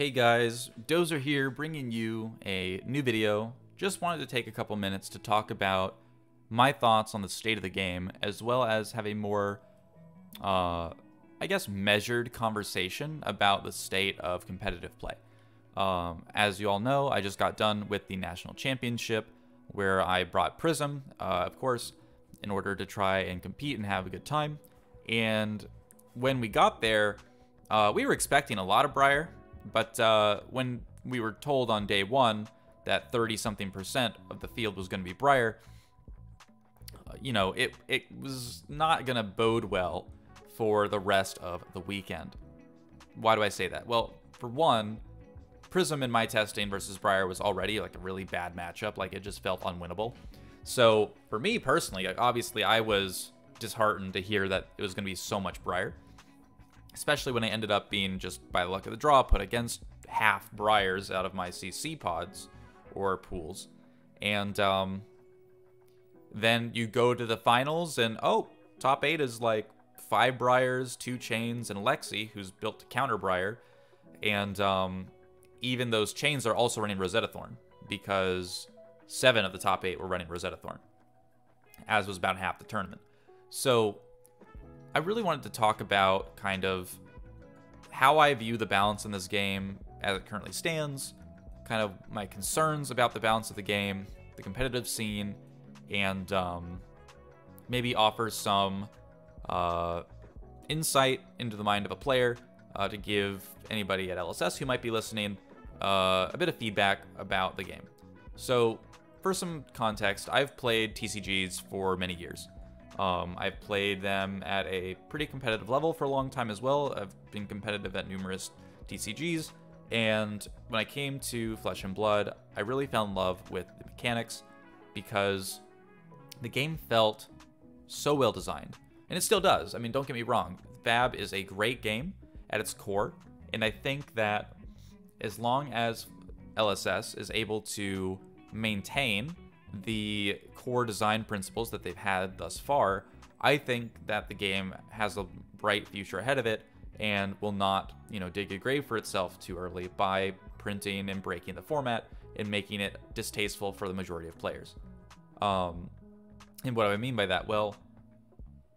Hey guys, Dozr here bringing you a new video. Just wanted to take a couple minutes to talk about my thoughts on the state of the game, as well as have a more, uh, I guess, measured conversation about the state of competitive play. Um, as you all know, I just got done with the National Championship, where I brought Prism, uh, of course, in order to try and compete and have a good time. And when we got there, uh, we were expecting a lot of Briar, but uh, when we were told on day one that 30 something percent of the field was going to be Briar, uh, you know, it, it was not going to bode well for the rest of the weekend. Why do I say that? Well, for one, Prism in my testing versus Briar was already like a really bad matchup. Like it just felt unwinnable. So for me personally, obviously I was disheartened to hear that it was going to be so much Briar especially when I ended up being just by the luck of the draw put against half Briars out of my CC pods or pools. And um, then you go to the finals, and oh, top eight is like five Briars, two Chanes, and Lexi, who's built to counter Briar. And um, even those Chanes are also running Rosetta Thorn because seven of the top eight were running Rosetta Thorn, as was about half the tournament. So I really wanted to talk about kind of how I view the balance in this game as it currently stands, kind of my concerns about the balance of the game, the competitive scene, and um, maybe offer some uh, insight into the mind of a player uh, to give anybody at LSS who might be listening uh, a bit of feedback about the game. So, for some context, I've played TCGs for many years. Um, I've played them at a pretty competitive level for a long time as well. I've been competitive at numerous TCGs, and when I came to Flesh and Blood, I really fell in love with the mechanics because the game felt so well designed. And it still does. I mean, don't get me wrong. Fab is a great game at its core, and I think that as long as LSS is able to maintain the core design principles that they've had thus far, I think that the game has a bright future ahead of it and will not, you know, dig a grave for itself too early by printing and breaking the format and making it distasteful for the majority of players. Um, and what do I mean by that? Well,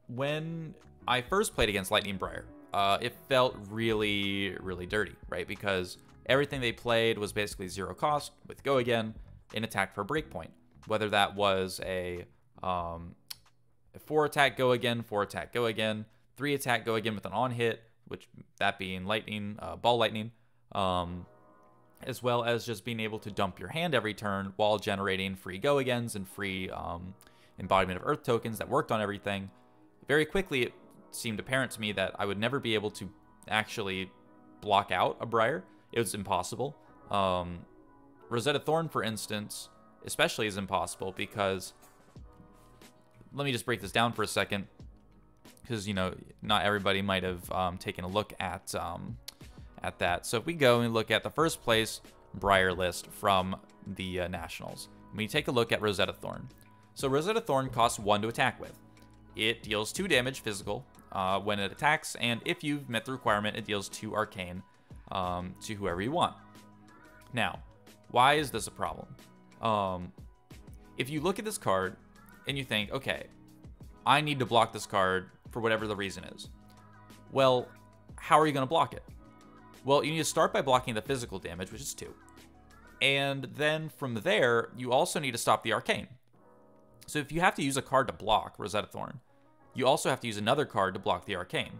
when I first played against Lightning Briar, uh, it felt really, really dirty, right? Because everything they played was basically zero cost with Go Again in attack for breakpoint whether that was a um, four attack go again, four attack go again, three attack go again with an on hit, which that being lightning, uh, ball lightning, um, as well as just being able to dump your hand every turn while generating free go agains and free um, embodiment of earth tokens that worked on everything. Very quickly, it seemed apparent to me that I would never be able to actually block out a Briar. It was impossible. Um, Rosetta Thorn, for instance, especially is impossible because let me just break this down for a second because you know not everybody might have um, taken a look at um, at that. So if we go and look at the first place Briar list from the uh, Nationals, we take a look at Rosetta Thorn. So Rosetta Thorn costs one to attack with. It deals two damage physical uh, when it attacks, and if you've met the requirement, it deals two arcane um, to whoever you want. Now, why is this a problem? Um, if you look at this card and you think, okay, I need to block this card for whatever the reason is. Well, how are you going to block it? Well, you need to start by blocking the physical damage, which is two. And then from there, you also need to stop the arcane. So if you have to use a card to block Rosetta Thorn, you also have to use another card to block the arcane.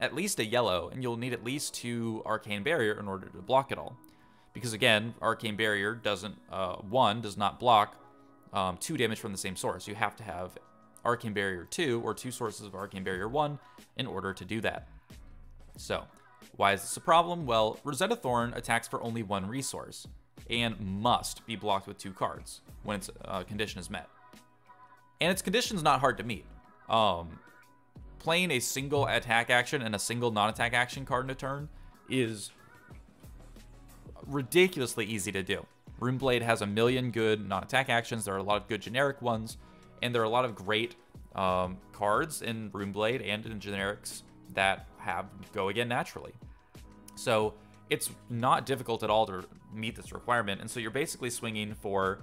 At least a yellow, and you'll need at least two arcane barrier in order to block it all because again, Arcane Barrier doesn't, uh, one, does not block um, two damage from the same source. You have to have Arcane Barrier 2 or two sources of Arcane Barrier 1 in order to do that. So, why is this a problem? Well, Rosetta Thorn attacks for only one resource and must be blocked with two cards when its uh, condition is met. And its condition is not hard to meet. Um, playing a single attack action and a single non-attack action card in a turn is ridiculously easy to do. Runeblade has a million good non-attack actions. There are a lot of good generic ones, and there are a lot of great um, cards in Runeblade and in generics that have go again naturally. So it's not difficult at all to meet this requirement. And so you're basically swinging for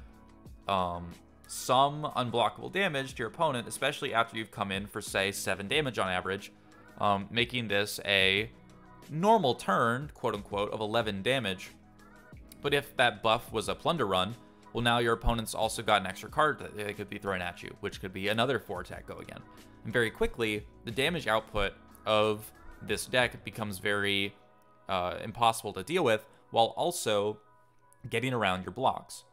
um, some unblockable damage to your opponent, especially after you've come in for, say, 7 damage on average, um, making this a normal turn, quote unquote, of 11 damage. But if that buff was a plunder run, well, now your opponent's also got an extra card that they could be throwing at you, which could be another 4 attack go again. And very quickly, the damage output of this deck becomes very uh, impossible to deal with, while also getting around your blocks.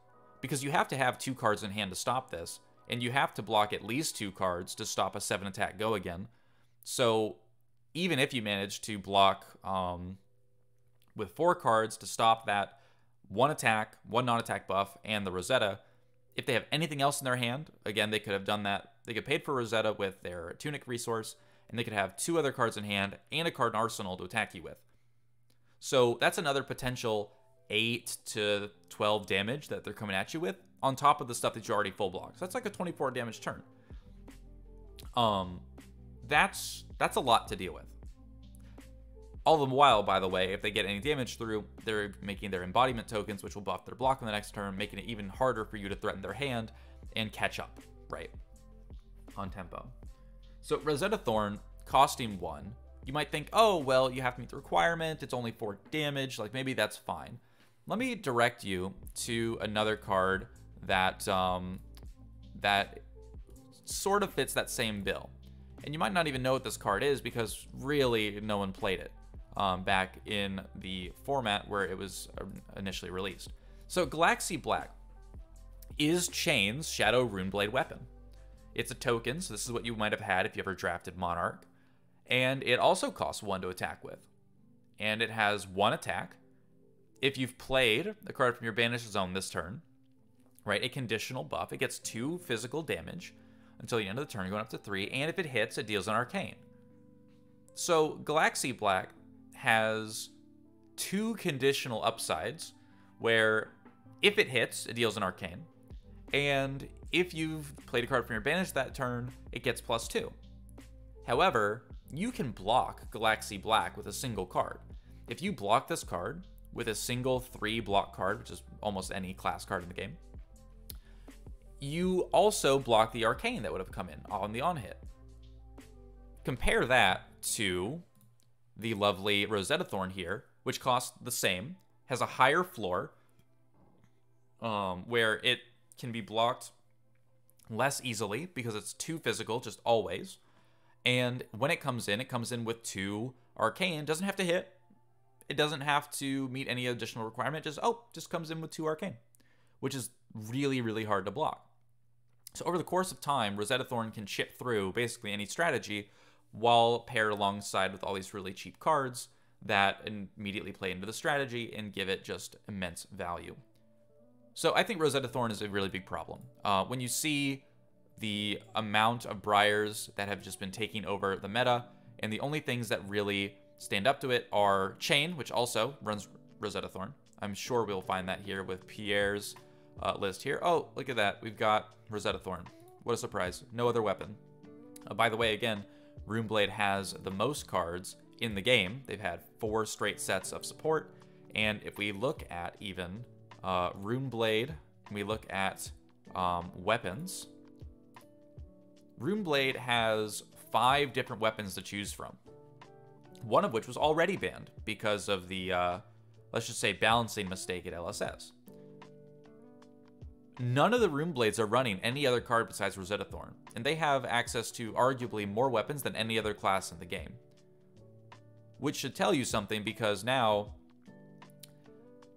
Because you have to have two cards in hand to stop this, and you have to block at least two cards to stop a 7 attack go again. So even if you manage to block um, with four cards to stop that one attack, one non attack buff, and the Rosetta, if they have anything else in their hand, again, they could have done that. They could paid for Rosetta with their Tunic resource, and they could have two other cards in hand and a card in Arsenal to attack you with. So that's another potential 8 to 12 damage that they're coming at you with, on top of the stuff that you already full block. So that's like a 24 damage turn. Um, that's that's a lot to deal with. All the while, by the way, if they get any damage through, they're making their embodiment tokens, which will buff their block in the next turn, making it even harder for you to threaten their hand and catch up, right? On tempo. So Rosetta Thorn, costing one, you might think, oh, well, you have to meet the requirement, it's only four damage, like maybe that's fine. Let me direct you to another card that um, that sort of fits that same bill. And you might not even know what this card is because really no one played it um, back in the format where it was initially released. So Galaxxi Black is Chane's Shadow Runeblade weapon. It's a token, so this is what you might have had if you ever drafted Monarch. And it also costs one to attack with. And it has one attack. If you've played a card from your banished zone this turn, right, a conditional buff, it gets two physical damage until the end of the turn, going up to three. And if it hits, it deals an arcane. So Galaxxi Black has two conditional upsides where if it hits, it deals an arcane. And if you've played a card from your banish that turn, it gets plus two. However, you can block Galaxxi Black with a single card. If you block this card with a single three block card, which is almost any class card in the game, you also block the arcane that would have come in on the on hit. Compare that to the lovely Rosetta Thorn here, which costs the same, has a higher floor, um, where it can be blocked less easily because it's too physical, just always. And when it comes in, it comes in with two arcane. Doesn't have to hit. It doesn't have to meet any additional requirement. Just oh, just comes in with two arcane, which is really really hard to block. So over the course of time, Rosetta Thorn can chip through basically any strategy while paired alongside with all these really cheap cards that immediately play into the strategy and give it just immense value. So I think Rosetta Thorn is a really big problem. Uh, when you see the amount of Briars that have just been taking over the meta, and the only things that really stand up to it are Chane, which also runs Rosetta Thorn. I'm sure we'll find that here with Pierre's uh, list here. Oh, look at that. We've got Rosetta Thorn. What a surprise. No other weapon. Uh, by the way, again, Runeblade has the most cards in the game. They've had four straight sets of support. And if we look at even uh, Runeblade, we look at um, weapons, Runeblade has five different weapons to choose from. One of which was already banned because of the, uh, let's just say, balancing mistake at LSS. None of the Runeblades are running any other card besides Rosetta Thorn, and they have access to arguably more weapons than any other class in the game. Which should tell you something because now,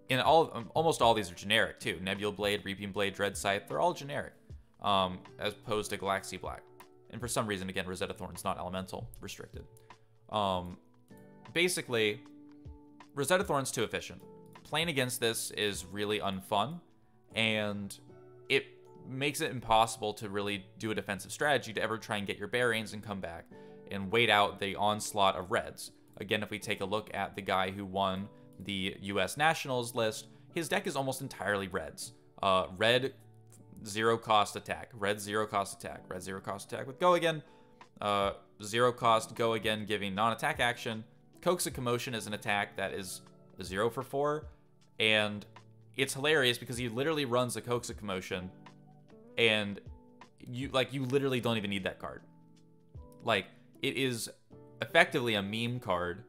in all, almost all these are generic too. Nebula Blade, Reaping Blade, Dread Scythe, they're all generic, um, as opposed to Galaxxi Black. And for some reason, again, Rosetta Thorn's not elemental restricted. Um, basically, Rosetta Thorn's too efficient. Playing against this is really unfun, and it makes it impossible to really do a defensive strategy to ever try and get your bearings and come back and wait out the onslaught of reds. Again, if we take a look at the guy who won the US Nationals list, his deck is almost entirely reds. Uh, red zero cost attack, red zero cost attack, red zero cost attack with go again, uh, zero cost go again giving non-attack action. Coax a Commotion is an attack that is zero for four, and it's hilarious because he literally runs a of Commotion, and you like you literally don't even need that card. Like it is effectively a meme card.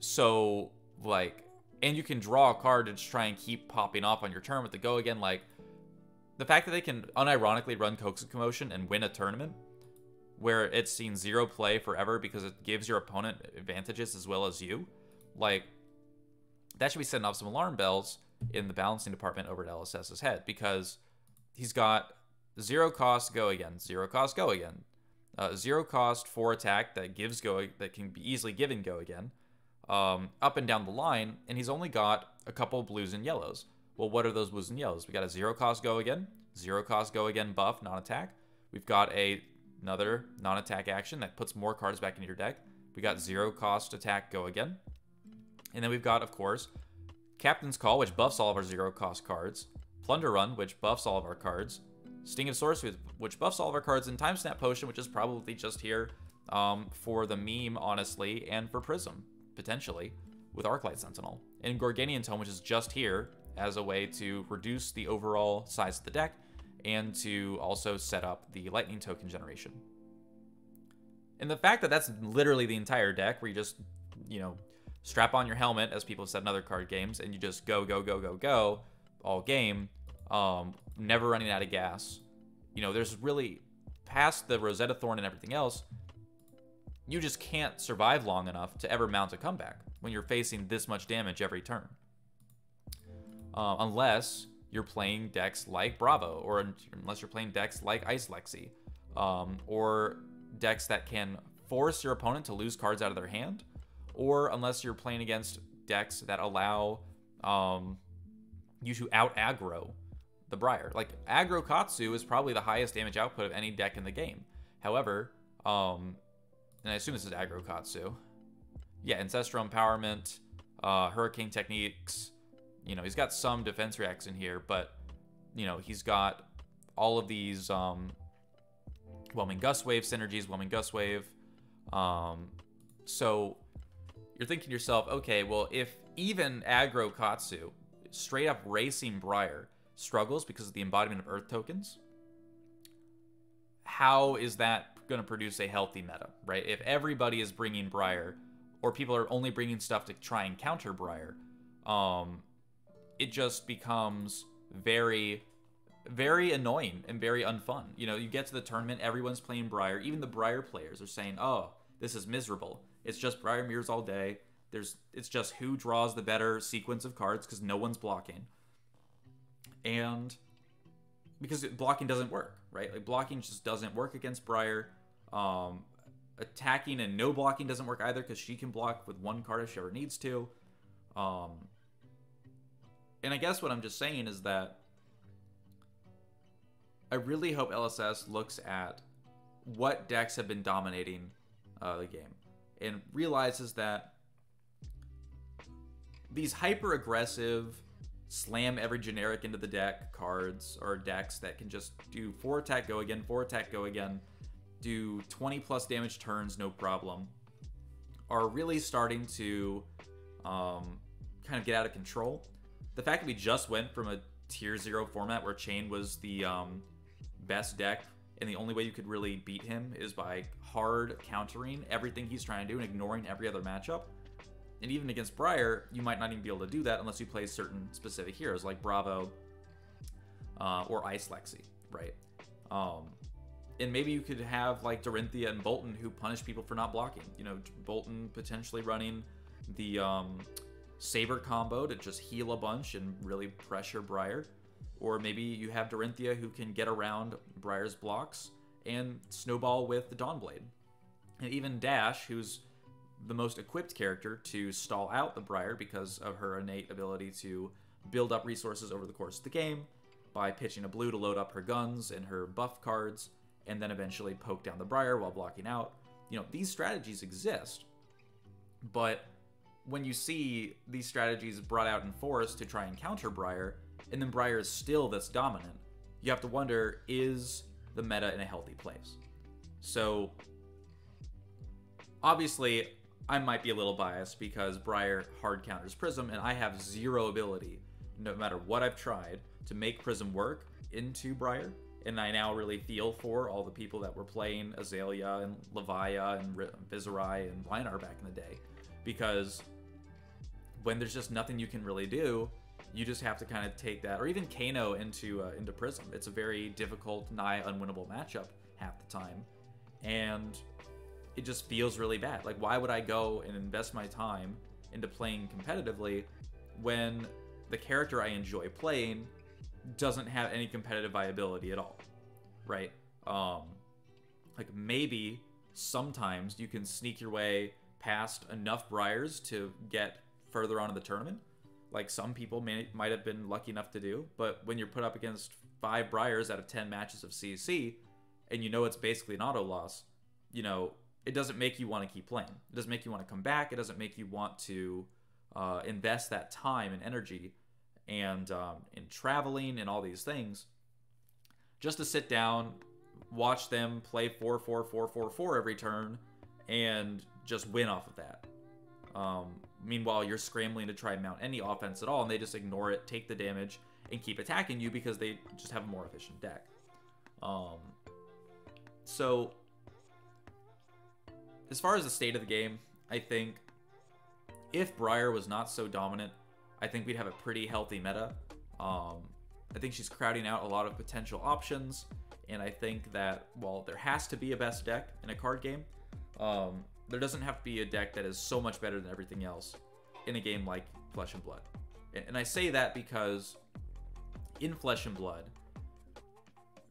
So like, and you can draw a card to just try and keep popping off on your turn with the go again. Like the fact that they can unironically run of Commotion and win a tournament where it's seen zero play forever because it gives your opponent advantages as well as you, like that should be setting off some alarm bells in the balancing department over at LSS's head because he's got zero cost go again, zero cost go again, uh, zero cost for attack that gives go that can be easily given go again, um, up and down the line, and he's only got a couple blues and yellows. Well, what are those blues and yellows? We got a zero cost go again, zero cost go again buff, non-attack. We've got a another non-attack action that puts more cards back into your deck. We got zero cost attack go again. And then we've got, of course, Captain's Call, which buffs all of our zero cost cards. Plunder Run, which buffs all of our cards. Sting of Sorcery, which buffs all of our cards. And Time Snap Potion, which is probably just here um, for the meme, honestly, and for Prism, potentially, with Arclight Sentinel. And Gorganian Tome, which is just here as a way to reduce the overall size of the deck and to also set up the lightning token generation. And the fact that that's literally the entire deck, where you just, you know, strap on your helmet, as people have said in other card games, and you just go, go, go, go, go all game, um, never running out of gas. You know, there's really, past the Rosetta Thorn and everything else, you just can't survive long enough to ever mount a comeback when you're facing this much damage every turn. Uh, unless you're playing decks like Bravo, or unless you're playing decks like Ice Lexi, um, or decks that can force your opponent to lose cards out of their hand, or unless you're playing against decks that allow um, you to out aggro the Briar. Like aggro Katsu is probably the highest damage output of any deck in the game. However, um, and I assume this is aggro Katsu. Yeah, Ancestral Empowerment, uh, Hurricane Techniques, you know, he's got some defense reacts in here, but you know, he's got all of these um, Whelming Gust Wave synergies, Whelming Gust Wave. Um, so you're thinking to yourself, okay, well, if even aggro Katsu, straight up racing Briar, struggles because of the embodiment of Earth tokens, how is that going to produce a healthy meta, right? If everybody is bringing Briar, or people are only bringing stuff to try and counter Briar, um, it just becomes very very annoying and very unfun. You know, you get to the tournament, everyone's playing Briar. Even the Briar players are saying, "Oh, this is miserable. It's just Briar mirrors all day. There's it's just who draws the better sequence of cards because no one's blocking." And because blocking doesn't work, right? Like blocking just doesn't work against Briar. Um, attacking and no blocking doesn't work either because she can block with one card if she ever needs to. Um, and I guess what I'm just saying is that I really hope LSS looks at what decks have been dominating uh, the game and realizes that these hyper aggressive slam every generic into the deck cards or decks that can just do four attack go again, four attack go again, do 20 plus damage turns no problem, are really starting to um, kind of get out of control. The fact that we just went from a tier zero format where Chane was the um, best deck and the only way you could really beat him is by hard countering everything he's trying to do and ignoring every other matchup. And even against Briar, you might not even be able to do that unless you play certain specific heroes like Bravo uh, or Ice Lexi, right? Um, and maybe you could have like Dorinthia and Boltyn who punish people for not blocking. You know, Boltyn potentially running the um, Saber combo to just heal a bunch and really pressure Briar. Or maybe you have Dorinthia who can get around Briar's blocks and snowball with the Dawnblade. And even Dash, who's the most equipped character to stall out the Briar because of her innate ability to build up resources over the course of the game by pitching a blue to load up her guns and her buff cards, and then eventually poke down the Briar while blocking out. You know, these strategies exist, but when you see these strategies brought out in force to try and counter Briar, and then Briar is still this dominant, you have to wonder is the meta in a healthy place? So, obviously, I might be a little biased because Briar hard counters Prism, and I have zero ability, no matter what I've tried, to make Prism work into Briar. And I now really feel for all the people that were playing Azalea and Levia and Viserai and Linar back in the day. Because when there's just nothing you can really do, you just have to kind of take that, or even Kano into uh, into Prism. It's a very difficult, nigh unwinnable matchup half the time, and it just feels really bad. Like, why would I go and invest my time into playing competitively when the character I enjoy playing doesn't have any competitive viability at all, right? Um, like maybe sometimes you can sneak your way past enough Briars to get further on in the tournament, like some people may, might have been lucky enough to do. But when you're put up against five Briars out of 10 matches of CC, and you know it's basically an auto loss, you know, it doesn't make you want to keep playing. It doesn't make you want to come back. It doesn't make you want to uh, invest that time and energy and um, in traveling and all these things just to sit down, watch them play 4 4 4 4 4 every turn and just win off of that. Um, meanwhile, you're scrambling to try and mount any offense at all, and they just ignore it, take the damage, and keep attacking you because they just have a more efficient deck. Um, so, as far as the state of the game, I think if Briar was not so dominant, I think we'd have a pretty healthy meta. Um, I think she's crowding out a lot of potential options, and I think that while there has to be a best deck in a card game, um, there doesn't have to be a deck that is so much better than everything else in a game like Flesh and Blood. And I say that because in Flesh and Blood,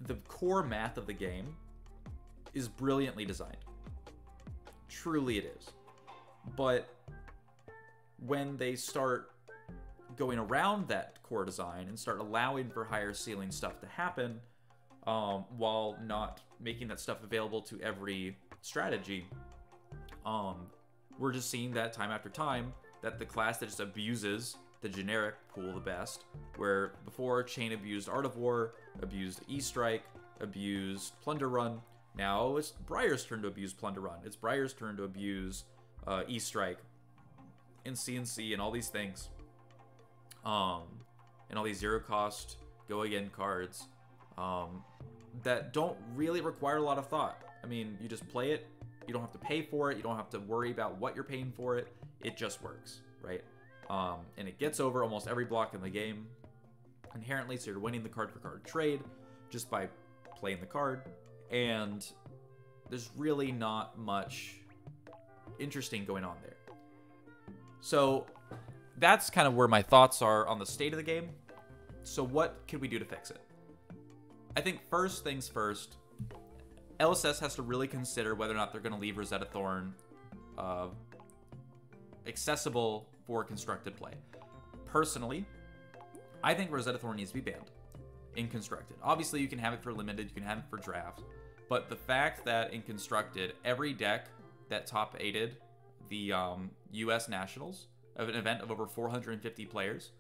the core math of the game is brilliantly designed. Truly it is. But when they start going around that core design and start allowing for higher ceiling stuff to happen um, while not making that stuff available to every strategy, um, we're just seeing that time after time that the class that just abuses the generic pool the best, where before Chane abused Art of War, abused E-Strike, abused Plunder Run, now it's Briar's turn to abuse Plunder Run. It's Briar's turn to abuse uh, E-Strike and CNC and all these things. Um, and all these zero cost go again cards um, that don't really require a lot of thought. I mean, you just play it, you don't have to pay for it. You don't have to worry about what you're paying for it. It just works, right? Um, and it gets over almost every block in the game inherently. So you're winning the card for card trade just by playing the card. And there's really not much interesting going on there. So that's kind of where my thoughts are on the state of the game. So what can we do to fix it? I think first things first, LSS has to really consider whether or not they're going to leave Rosetta Thorn uh, accessible for constructed play. Personally, I think Rosetta Thorn needs to be banned in constructed. Obviously, you can have it for limited, you can have it for draft, but the fact that in constructed, every deck that top aided the um, U.S. Nationals of an event of over 450 players,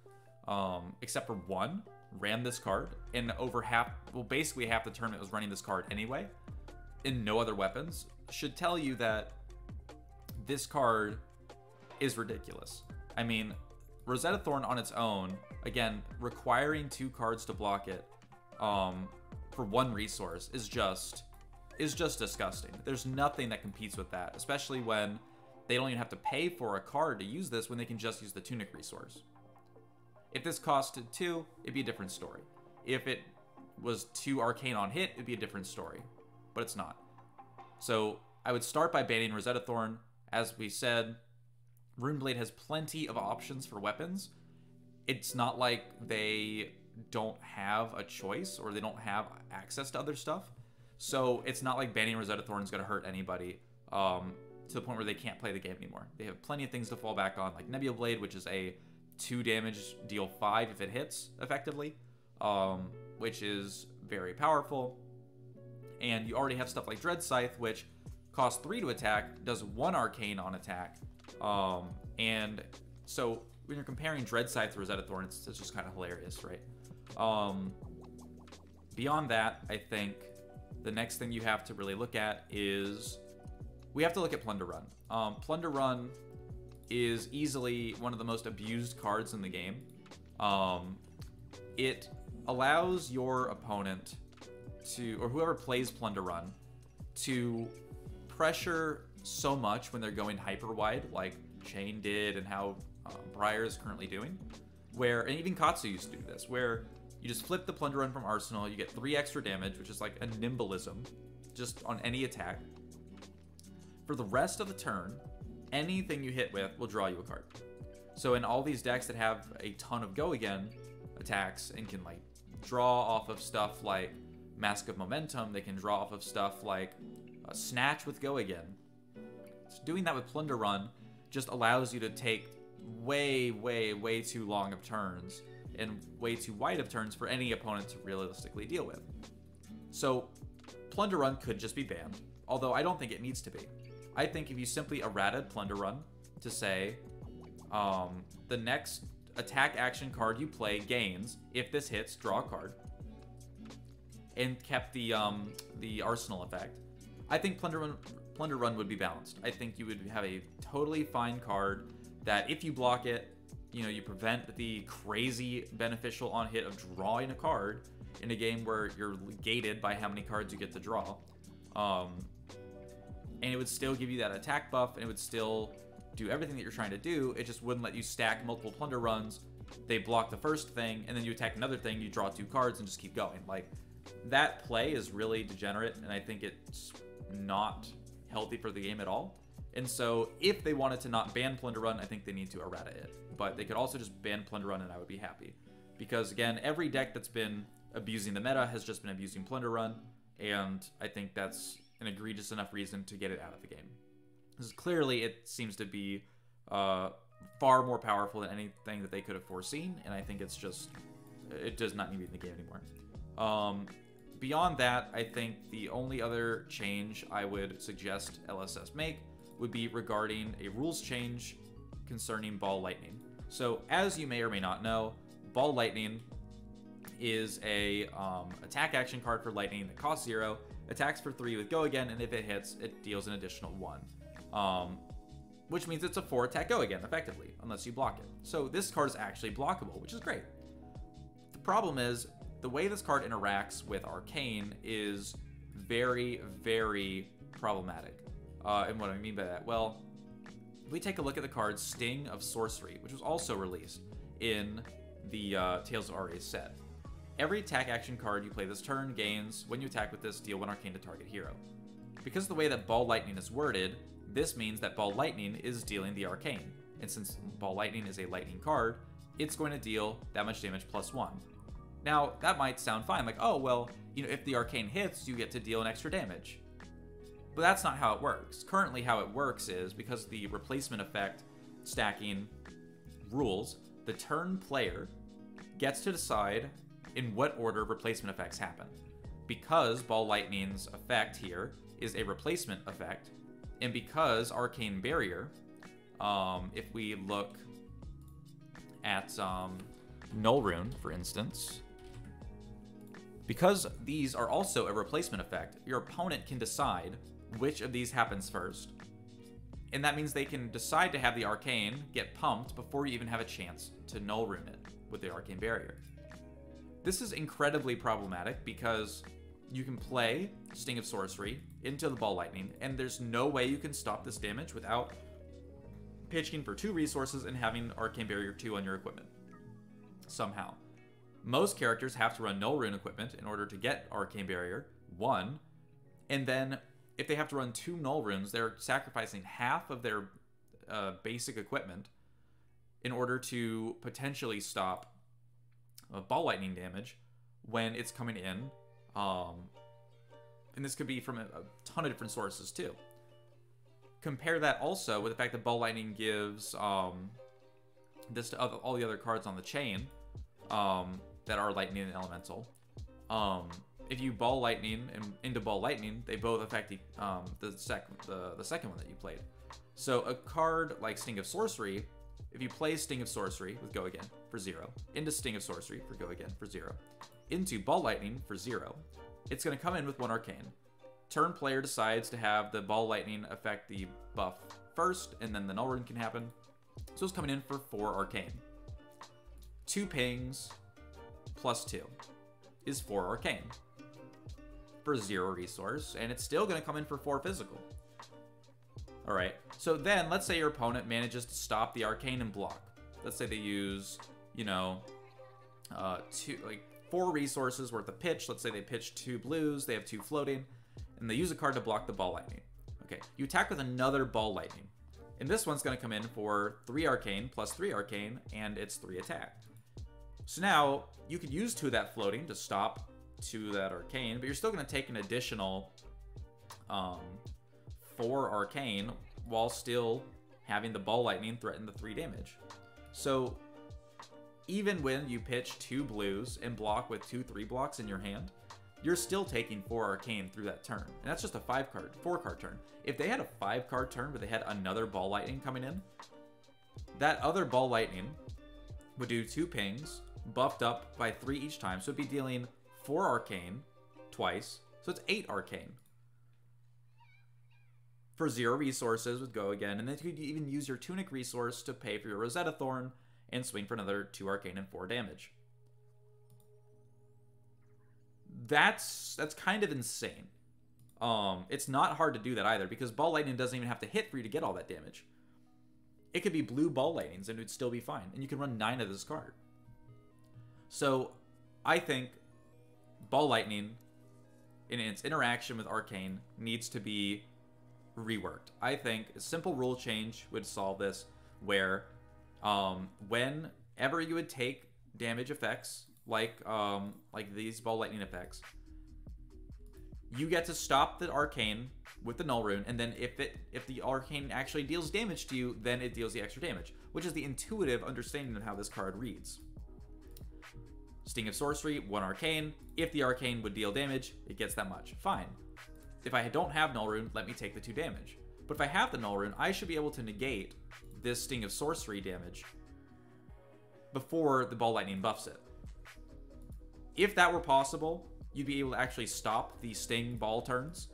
um, except for one, ran this card, and over half, well, basically half the tournament was running this card anyway in no other weapons should tell you that this card is ridiculous. I mean, Rosetta Thorn on its own, again, requiring two cards to block it um, for one resource is just is just disgusting. There's nothing that competes with that, especially when they don't even have to pay for a card to use this when they can just use the Tunic resource. If this costed two, it'd be a different story. If it was two Arcane on hit, it'd be a different story but it's not. So I would start by banning Rosetta Thorn. As we said, Runeblade has plenty of options for weapons. It's not like they don't have a choice or they don't have access to other stuff. So it's not like banning Rosetta Thorn is going to hurt anybody um, to the point where they can't play the game anymore. They have plenty of things to fall back on, like Nebula Blade, which is a two damage, deal five if it hits effectively, um, which is very powerful and you already have stuff like Dread Scythe, which costs three to attack, does one arcane on attack. Um, and so when you're comparing Dread Scythe to Rosetta Thorn, it's, it's just kind of hilarious, right? Um, beyond that, I think the next thing you have to really look at is we have to look at Plunder Run. Um, Plunder Run is easily one of the most abused cards in the game. Um, it allows your opponent to, or whoever plays Plunder Run, to pressure so much when they're going hyper wide, like Chane did and how uh, Briar is currently doing. Where, and even Katsu used to do this, where you just flip the Plunder Run from Arsenal, you get three extra damage, which is like a Nimblism, just on any attack. For the rest of the turn, anything you hit with will draw you a card. So in all these decks that have a ton of go again attacks and can like draw off of stuff like Mask of Momentum, they can draw off of stuff like uh, Snatch with go again. So doing that with Plunder Run just allows you to take way, way, way too long of turns and way too wide of turns for any opponent to realistically deal with. So Plunder Run could just be banned, although I don't think it needs to be. I think if you simply errated Plunder Run to say, um, the next attack action card you play gains, if this hits, draw a card, and kept the um, the Arsenal effect, I think Plunder Run, Plunder Run would be balanced. I think you would have a totally fine card that if you block it, you know, you prevent the crazy beneficial on hit of drawing a card in a game where you're gated by how many cards you get to draw. Um, and it would still give you that attack buff, and it would still do everything that you're trying to do. It just wouldn't let you stack multiple plunder runs. They block the first thing, and then you attack another thing, you draw two cards, and just keep going. Like, that play is really degenerate, and I think it's not healthy for the game at all. And so, if they wanted to not ban Plunder Run, I think they need to errata it. But they could also just ban Plunder Run, and I would be happy. Because, again, every deck that's been abusing the meta has just been abusing Plunder Run, and I think that's an egregious enough reason to get it out of the game. Because clearly it seems to be uh, far more powerful than anything that they could have foreseen, and I think it's just, it does not need to be in the game anymore. Um, beyond that, I think the only other change I would suggest LSS make would be regarding a rules change concerning Ball Lightning. So, as you may or may not know, Ball Lightning is a um, attack action card for Lightning that costs zero attacks for three with go again, and if it hits, it deals an additional one. Um, which means it's a four attack go again, effectively, unless you block it. So this card is actually blockable, which is great. The problem is, the way this card interacts with Arcane is very, very problematic. Uh, and what do I mean by that? Well, we take a look at the card Sting of Sorcery, which was also released in the uh, Tales of Aria set. Every attack action card you play this turn gains, when you attack with this, deal 1 arcane to target hero. Because of the way that Ball Lightning is worded, this means that Ball Lightning is dealing the arcane. And since Ball Lightning is a lightning card, it's going to deal that much damage plus 1. Now, that might sound fine, like, oh, well, you know, if the arcane hits, you get to deal an extra damage. But that's not how it works. Currently, how it works is because the replacement effect stacking rules, the turn player gets to decide in what order replacement effects happen. Because Ball Lightning's effect here is a replacement effect, and because Arcane Barrier, um, if we look at um, Null Rune, for instance, because these are also a replacement effect, your opponent can decide which of these happens first. And that means they can decide to have the Arcane get pumped before you even have a chance to Null Rune it with the Arcane Barrier. This is incredibly problematic because you can play Sting of Sorcery into the Ball Lightning, and there's no way you can stop this damage without pitching for two resources and having Arcane Barrier 2 on your equipment. Somehow. Most characters have to run Null Rune equipment in order to get Arcane Barrier 1, and then if they have to run two Null Runes, they're sacrificing half of their uh, basic equipment in order to potentially stop uh, ball lightning damage when it's coming in. Um, and this could be from a, a ton of different sources too. Compare that also with the fact that ball lightning gives um, this to all the other cards on the chain um, that are lightning and elemental. Um, if you ball lightning and into ball lightning, they both affect the um, the, sec- the the second one that you played. So a card like Sting of Sorcery if you play Sting of Sorcery with Go Again for 0, into Sting of Sorcery for Go Again for 0, into Ball Lightning for 0, it's going to come in with 1 Arcane. turn player decides to have the ball lightning affect the buff first, and then the null rune can happen. So it's coming in for four arcane. Two pings plus two is four arcane for zero resource, and it's still gonna come in for four physical. All right, so then let's say your opponent manages to stop the arcane and block. Let's say they use, you know, uh, two like four resources worth of pitch. Let's say they pitch two blues, they have two floating, and they use a card to block the ball lightning. Okay, you attack with another ball lightning. And this one's going to come in for 3 arcane plus 3 arcane, and it's 3 attack. So now, you could use 2 of that floating to stop 2 that arcane, but you're still going to take an additional um, 4 arcane while still having the ball lightning threaten the 3 damage. So, even when you pitch 2 blues and block with 2 3 blocks in your hand, you're still taking four arcane through that turn. And that's just a five card, four card turn. If they had a five card turn where they had another ball lightning coming in, that other ball lightning would do two pings, buffed up by three each time. So it'd be dealing four arcane twice. So it's eight arcane. For zero resources would go again, and then you could even use your tunic resource to pay for your Rosetta Thorn and swing for another two arcane and four damage that's that's kind of insane. Um, it's not hard to do that either because ball lightning doesn't even have to hit for you to get all that damage. It could be blue ball lightnings and it would still be fine, and you can run nine of this card. So, I think ball lightning in its interaction with arcane needs to be reworked. I think a simple rule change would solve this, where um, whenever you would take damage effects like um like these ball lightning effects you get to stop the arcane with the null rune and then if it if the arcane actually deals damage to you then it deals the extra damage which is the intuitive understanding of how this card reads sting of sorcery one arcane. If the arcane would deal damage it gets that much. Fine. If i don't have null rune let me take the two damage. But if i have the null rune i should be able to negate this sting of sorcery damage before the ball lightning buffs it. If that were possible, you'd be able to actually stop the sting ball turns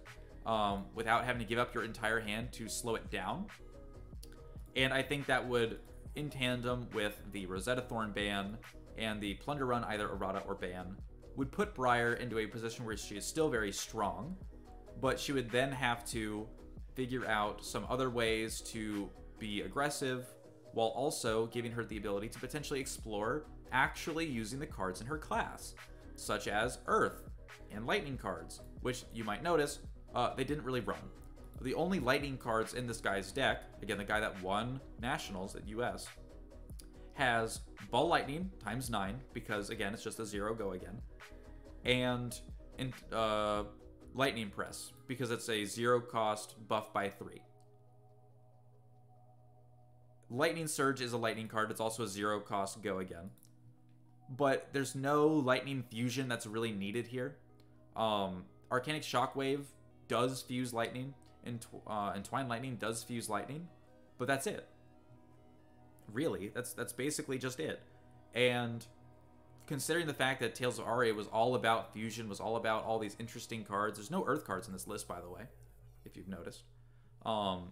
um, without having to give up your entire hand to slow it down. And I think that would, in tandem with the Rosetta Thorn ban and the Plunder Run, either errata or ban, would put Briar into a position where she is still very strong, but she would then have to figure out some other ways to be aggressive while also giving her the ability to potentially explore actually using the cards in her class, such as Earth and Lightning cards, which you might notice uh, they didn't really run. The only Lightning cards in this guy's deck, again, the guy that won Nationals at US, has Ball Lightning times 9, because again, it's just a zero go again, and in, uh, Lightning Press, because it's a zero cost buff by 3. Lightning Surge is a lightning card. It's also a zero cost go again but there's no lightning fusion that's really needed here. Um, Arcanic Shockwave does fuse lightning, and uh, Entwine Lightning does fuse lightning, but that's it. Really, that's that's basically just it. And considering the fact that Tales of Aria was all about fusion, was all about all these interesting cards. There's no Earth cards in this list, by the way, if you've noticed. Um,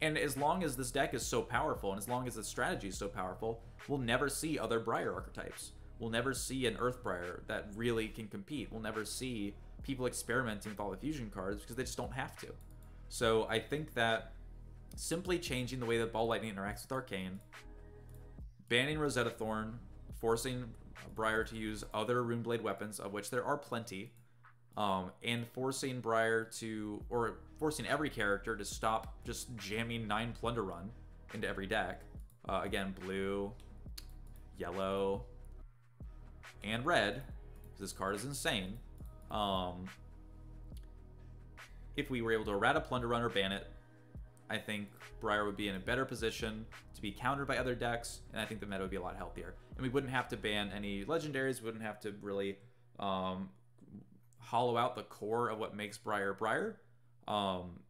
and as long as this deck is so powerful, and as long as the strategy is so powerful, we'll never see other Briar archetypes. We'll never see an Earth Briar that really can compete. We'll never see people experimenting with all the fusion cards because they just don't have to. So I think that simply changing the way that Ball Lightning interacts with Arcane, banning Rosetta Thorn, forcing Briar to use other Runeblade weapons, of which there are plenty, um, and forcing Briar to, or forcing every character to stop just jamming nine Plunder Run into every deck. Uh, again, blue, yellow, and red. This card is insane. Um, if we were able to errata Plunder Run or ban it, I think Briar would be in a better position to be countered by other decks, and I think the meta would be a lot healthier. And we wouldn't have to ban any legendaries, we wouldn't have to really um, hollow out the core of what makes Briar Briar. Um,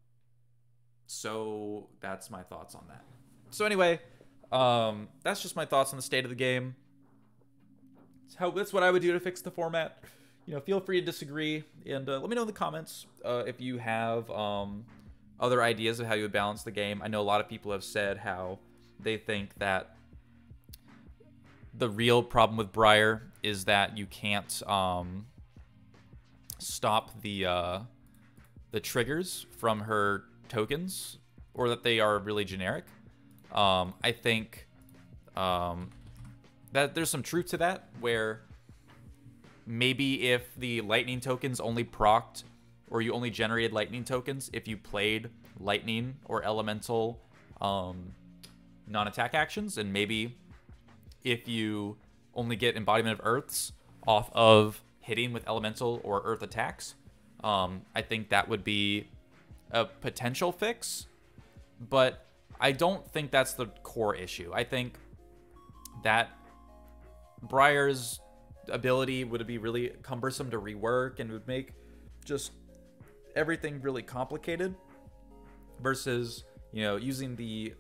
so that's my thoughts on that. So anyway, um, that's just my thoughts on the state of the game. That's how that's what I would do to fix the format. you know, feel free to disagree and uh, let me know in the comments uh, if you have um, other ideas of how you would balance the game. I know a lot of people have said how they think that the real problem with Briar is that you can't um, stop the uh, the triggers from her tokens, or that they are really generic. Um, I think um, that there's some truth to that, where maybe if the lightning tokens only procced, or you only generated lightning tokens if you played lightning or elemental um, non-attack actions, and maybe if you only get embodiment of earths off of hitting with elemental or earth attacks, um, I think that would be a potential fix, but I don't think that's the core issue. I think that Briar's ability would be really cumbersome to rework and would make just everything really complicated versus, you know, using the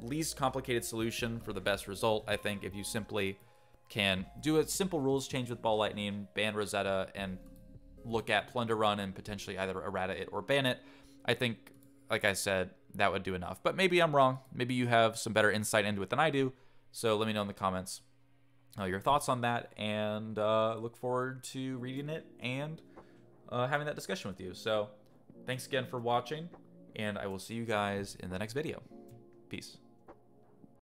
least complicated solution for the best result. I think if you simply can do a simple rules change with Ball Lightning, ban Rosetta, and look at Plunder Run and potentially either errata it or ban it, I think, like I said, that would do enough. But maybe I'm wrong. Maybe you have some better insight into it than I do. So let me know in the comments uh, your thoughts on that, and uh, look forward to reading it and uh, having that discussion with you. So thanks again for watching, and I will see you guys in the next video. Peace.